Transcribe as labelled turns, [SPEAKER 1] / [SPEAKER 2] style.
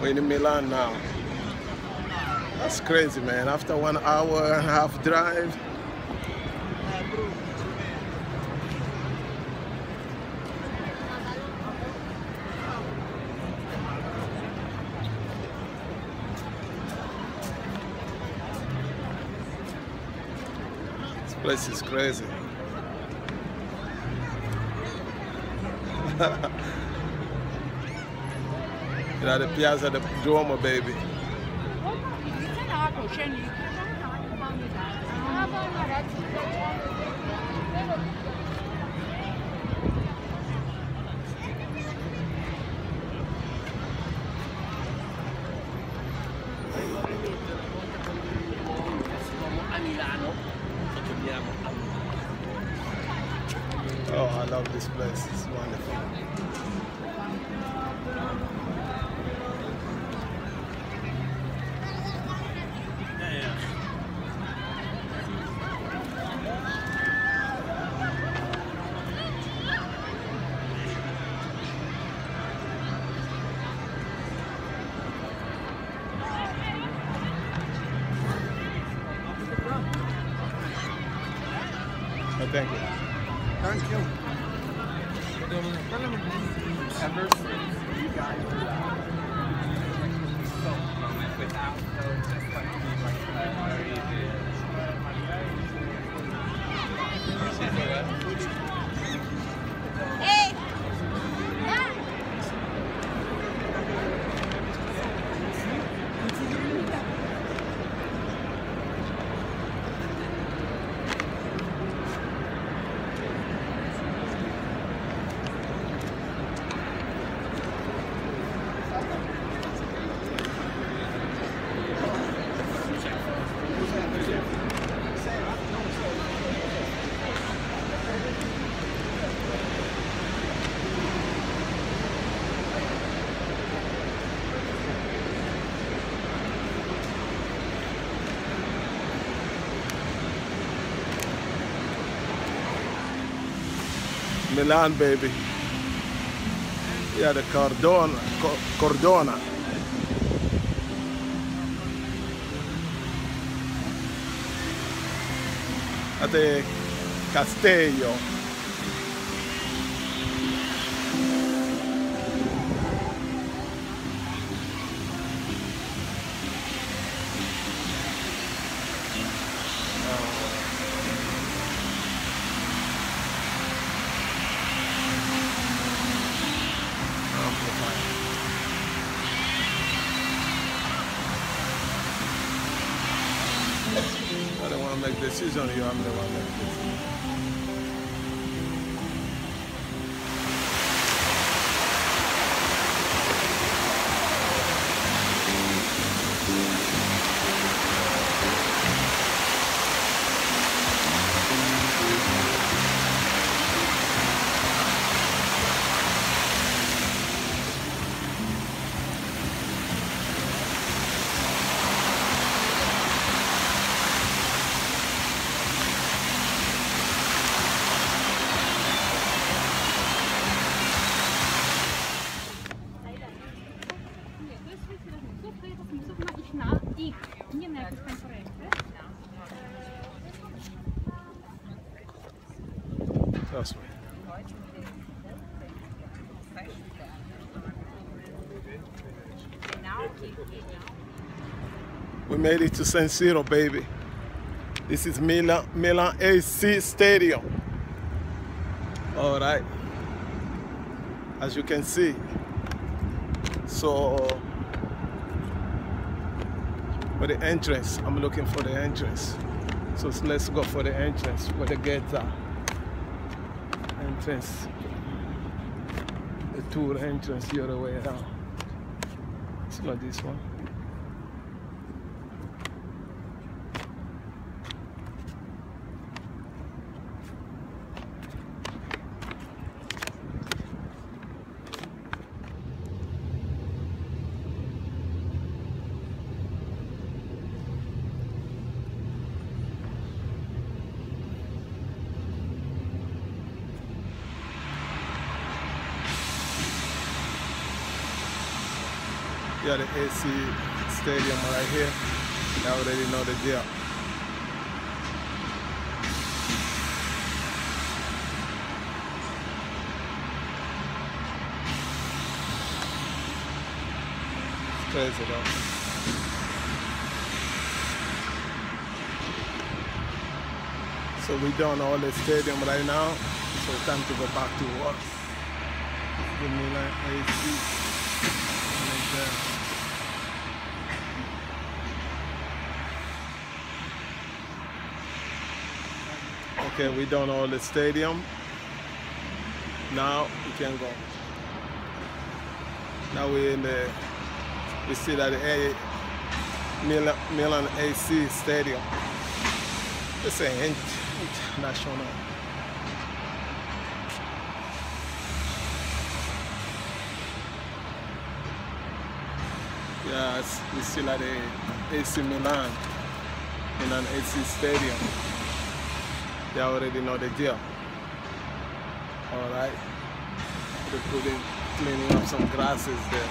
[SPEAKER 1] We're in Milan now. That's crazy, man. After one hour and a half drive, place is crazy. You're at the Piazza del Duomo, baby.
[SPEAKER 2] a Milano e torniamo a
[SPEAKER 1] Oh, I love this place. It's wonderful. Thank you.
[SPEAKER 3] Thank you without, so just like like
[SPEAKER 1] Milan, baby. Yeah, the Cordona. Co- Cordona. At the Castello. I don't want to make decision here. I'm the one make me. We made it to San Siro, baby. This is Milan, Milan AC Stadium. All right. As you can see. So, for the entrance, I'm looking for the entrance. So let's go for the entrance, where the gates are. Entrance. The tour entrance the other way around. It's not this one. Yeah, the AC stadium right here. You already know the deal. It's crazy though. So we done all the stadium right now. So time to go back to work. The Milan AC. There. Okay, we done all the stadium. Now we can go. Now we're in the, we see that the A, Milan, Milan AC Stadium. It's an international. Yeah, it's, see like the AC Milan in an AC stadium. They already know the deal. All right. They're putting, cleaning up some grasses there.